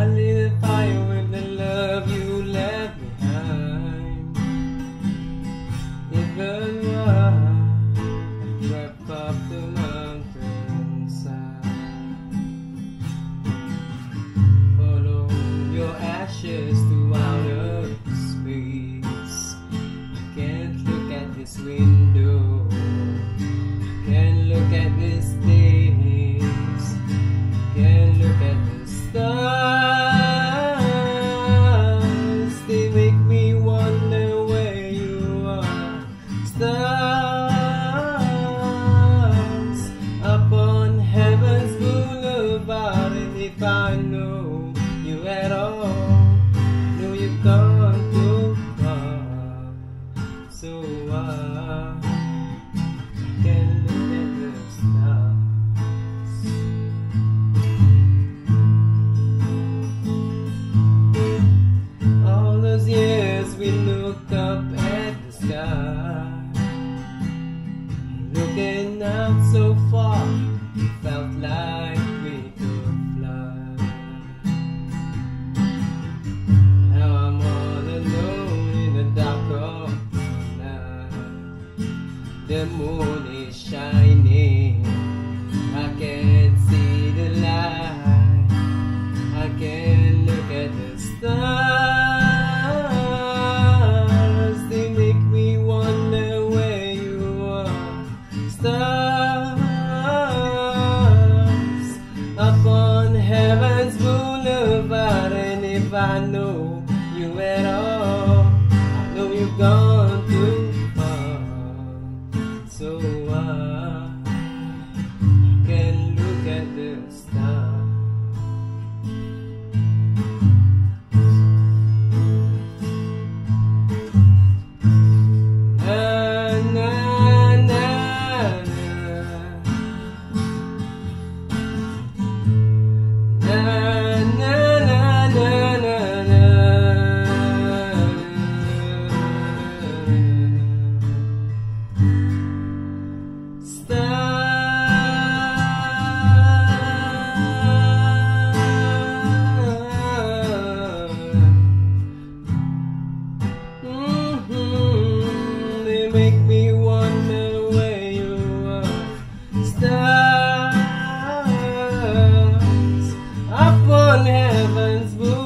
Aleluia. you at all. Knew you gone too far. So I can look at the stars. All those years we looked up at the sky. The moon is shining, I can see the light. I can look at the stars. They make me wonder where you are. Stars up on heaven's boulevard, and if I know you at all, heaven's boulevard,